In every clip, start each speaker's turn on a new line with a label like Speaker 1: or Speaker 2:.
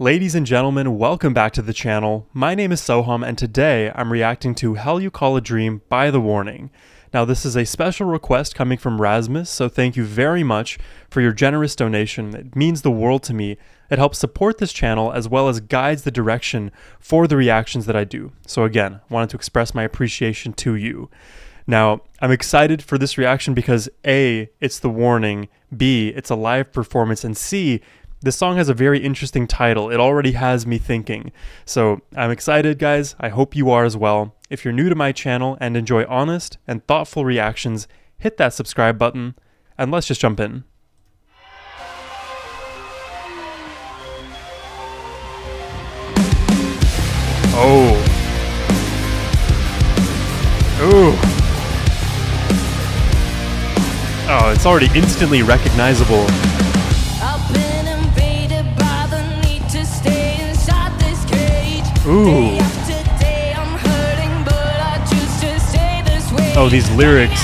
Speaker 1: Ladies and gentlemen, welcome back to the channel. My name is Sohum and today I'm reacting to Hell You Call a Dream by The Warning. Now this is a special request coming from Rasmus, so thank you very much for your generous donation. It means the world to me. It helps support this channel as well as guides the direction for the reactions that I do. So again, I wanted to express my appreciation to you. Now, I'm excited for this reaction because A, it's the warning, B, it's a live performance, and C, this song has a very interesting title. It already has me thinking. So I'm excited, guys. I hope you are as well. If you're new to my channel and enjoy honest and thoughtful reactions, hit that subscribe button, and let's just jump in. Oh. Ooh. Oh, it's already instantly recognizable. Ooh. Oh, these lyrics.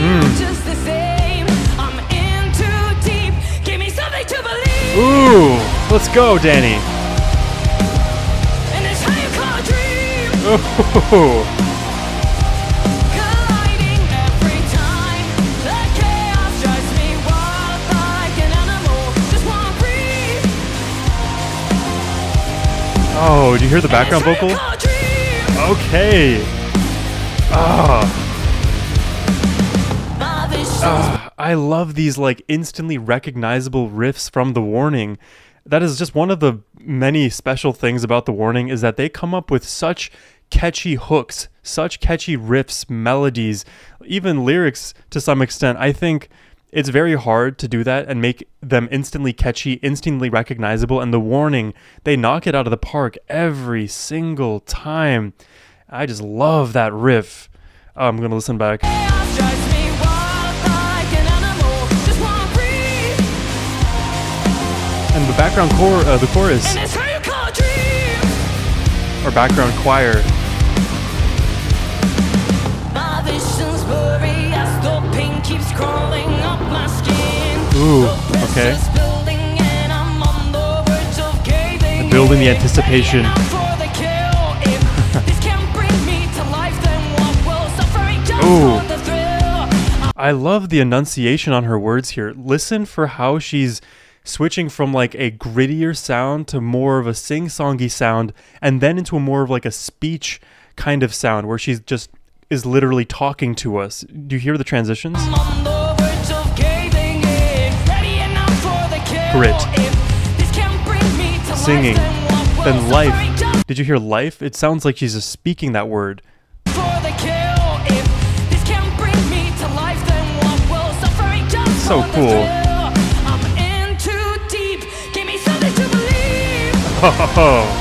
Speaker 1: Mm. Ooh, let's go, Dany. Ooh. Oh, do you hear the background vocal? Okay. Ah. Uh, I love these like instantly recognizable riffs from The Warning. That is just one of the many special things about The Warning is that they come up with such catchy hooks, such catchy riffs, melodies, even lyrics to some extent. I think it's very hard to do that and make them instantly catchy, instantly recognizable. And the warning, they knock it out of the park every single time. I just love that riff. Oh, I'm gonna listen back. And the background core, uh, the chorus, or background choir. Ooh, okay. building the anticipation. Ooh. I love the enunciation on her words here. Listen for how she's switching from like a grittier sound to more of a sing-songy sound and then into a more of like a speech kind of sound where she's just is literally talking to us. Do you hear the transitions? Singing, then life. Did you hear life? It sounds like she's just speaking that word. So cool.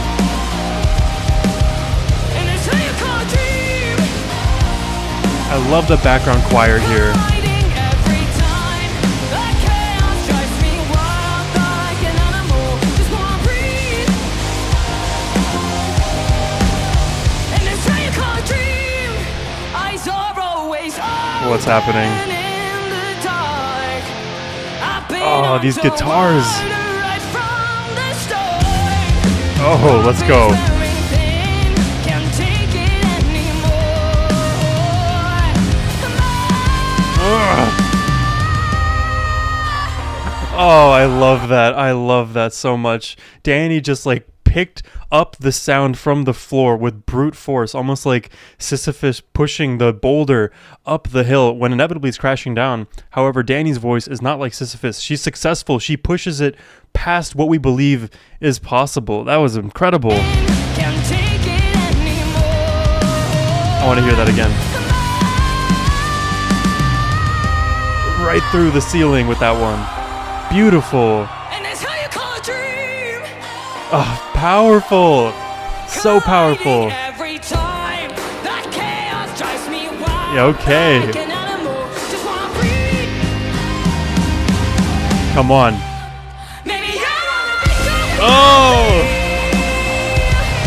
Speaker 1: I love the background choir here. What's happening. Oh, these guitars. Oh, let's go. Oh, I love that. I love that so much. Dany just like picked up the sound from the floor with brute force, almost like Sisyphus pushing the boulder up the hill when inevitably it's crashing down. However, Dany's voice is not like Sisyphus. She's successful. She pushes it past what we believe is possible. That was incredible. I want to hear that again. Right through the ceiling with that one. Beautiful. Oh, powerful. So powerful. Yeah, okay. Come on. Oh!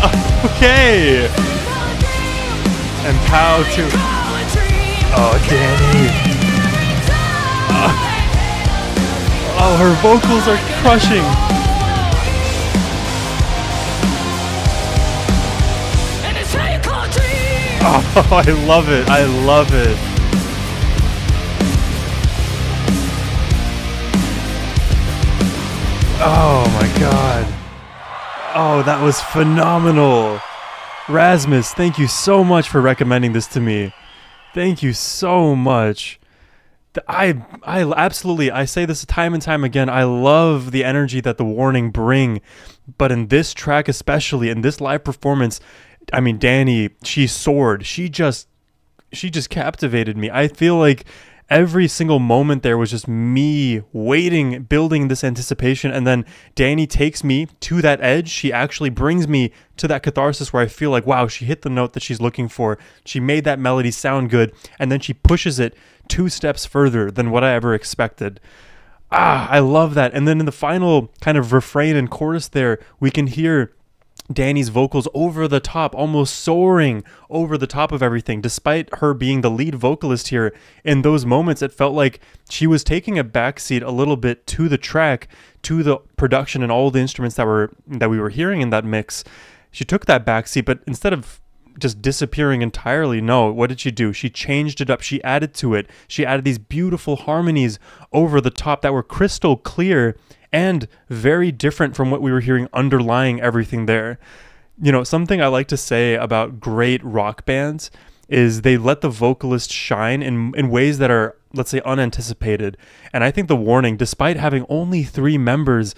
Speaker 1: Okay. And how to... Oh, Dany. Oh. Oh, her vocals are crushing. Oh, I love it. I love it. Oh my god. Oh, that was phenomenal. Rasmus, thank you so much for recommending this to me. Thank you so much. I I absolutely I say this time and time again. I love the energy that the warning bring, but in this track especially in this live performance, I mean Dany, she soared. She just she just captivated me. I feel like every single moment there was just me waiting, building this anticipation. And then Dany takes me to that edge. She actually brings me to that catharsis where I feel like, wow, she hit the note that she's looking for. She made that melody sound good. And then she pushes it two steps further than what I ever expected. Ah, I love that. And then in the final kind of refrain and chorus there, we can hear Dany's vocals over the top, almost soaring over the top of everything. Despite her being the lead vocalist here, in those moments, it felt like she was taking a backseat a little bit to the track, to the production and all the instruments that were that we were hearing in that mix. She took that backseat, but instead of just disappearing entirely. No, what did she do? She changed it up. She added to it. She added these beautiful harmonies over the top that were crystal clear and very different from what we were hearing underlying everything there. You know, something I like to say about great rock bands is they let the vocalist shine in, in ways that are, let's say, unanticipated. And I think The Warning, despite having only three members,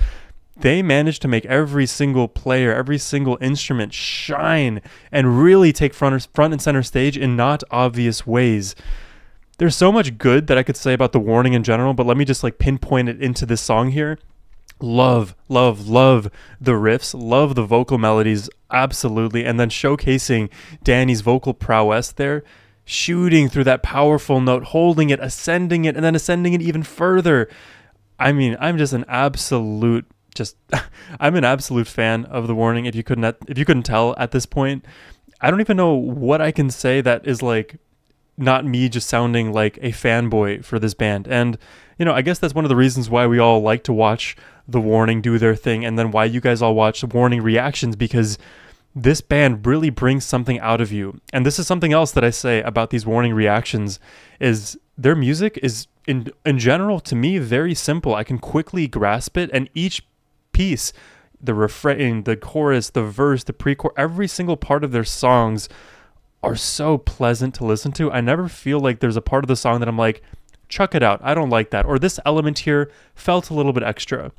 Speaker 1: they managed to make every single player, every single instrument shine and really take front, front and center stage in not obvious ways. There's so much good that I could say about The Warning in general, but let me just like pinpoint it into this song here love, love, love the riffs, love the vocal melodies, absolutely. And then showcasing Dany's vocal prowess there, shooting through that powerful note, holding it, ascending it, and then ascending it even further. I mean, I'm just an absolute just I'm an absolute fan of the warning if you couldn't if you couldn't tell at this point. I don't even know what I can say that is like not me just sounding like a fanboy for this band. And you know, I guess that's one of the reasons why we all like to watch the warning do their thing and then why you guys all watch the warning reactions because this band really brings something out of you. And this is something else that I say about these warning reactions is their music is in in general to me very simple. I can quickly grasp it and each piece, the refrain, the chorus, the verse, the pre-chorus, every single part of their songs are so pleasant to listen to. I never feel like there's a part of the song that I'm like, chuck it out. I don't like that. Or this element here felt a little bit extra.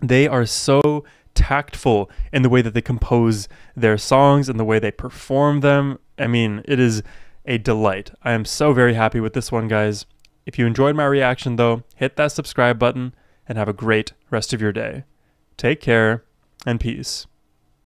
Speaker 1: They are so tactful in the way that they compose their songs and the way they perform them. I mean, it is a delight. I am so very happy with this one, guys. If you enjoyed my reaction, though, hit that subscribe button and have a great rest of your day. Take care and peace.